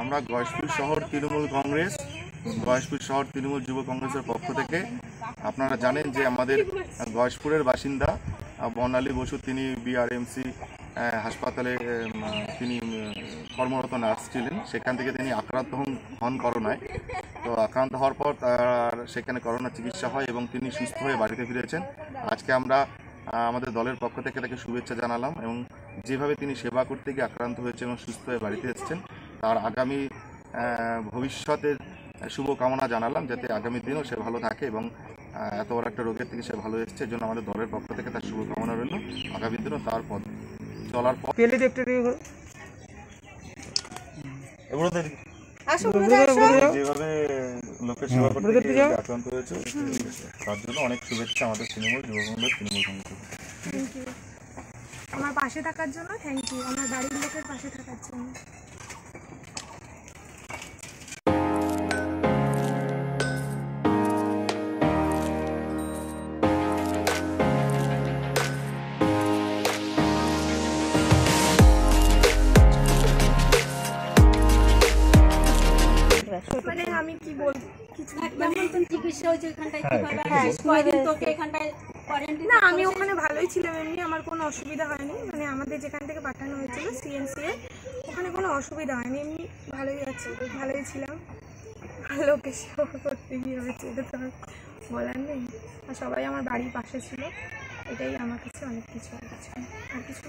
আমরা গয়েশপুর শহর তৃণমূল কংগ্রেস গয়েশপুর শহর তৃণমূল যুব কংগ্রেসের পক্ষ থেকে আপনারা জানেন যে আমাদের গয়েশপুরের বাসিন্দা, বর্ণালী বসু, তিনি বিআরএমসি হাসপাতালে তিনি কর্মরত নার্স ছিলেন। সেখান থেকে তিনি আক্রান্ত হন হন করোনায়। তো আক্রান্ত হওয়ার পর তার সেখানে করোনা চিকিৎসা হয় এবং তিনি সুস্থ হয়ে বাড়িতে ফিরেছেন। আজকে আমরা আমাদের দলের পক্ষ থেকে তাকে শুভেচ্ছা জানালাম এবং যেভাবে তিনি সেবা করতে গিয়ে আক্রান্ত হয়েছে এবং সুস্থ হয়ে বাড়িতে এসেছেন তার আগামী আহ, ভবিষ্যতের শুভকামনা জানালাম যাতে আগামী দিনেও সে ভালো থাকে এবং এত বড় একটা রোগের থেকে সে ভালো এসছে জন্য আমাদের দলের পক্ষ থেকে তার শুভকামনা রইল। আগামী দিনেও তার পথ চলার পথ যেভাবে লোকের সেবা করতে। আক্রান্ত হয়েছে তার জন্য অনেক শুভেচ্ছা আমাদের তৃণমূল আমার পাশে থাকার জন্য থ্যাংক ইউ আমার বাড়ির লোকের পাশে থাকার জন্য। মানে আমি কি বলব কিছু মানে যেমন তোর চিকিৎসা হয়েছে এখানটায় কয়দিন তোকে এখানটায় না আমি ওখানে ভালোই ছিলাম এমনি আমার কোনো অসুবিধা হয়নি। মানে আমাদের যেখান থেকে পাঠানো হয়েছিল সিএনসি এ ওখানে কোনো অসুবিধা হয়নি। এমনি ভালোই আছে ভালোই ছিলাম। লোকে সেবা করতে গিয়ে হয়েছে এটা তো বলার নেই। আর সবাই আমার বাড়ির পাশে ছিল এটাই আমার কাছে অনেক কিছু আর কিছু আর কিছু।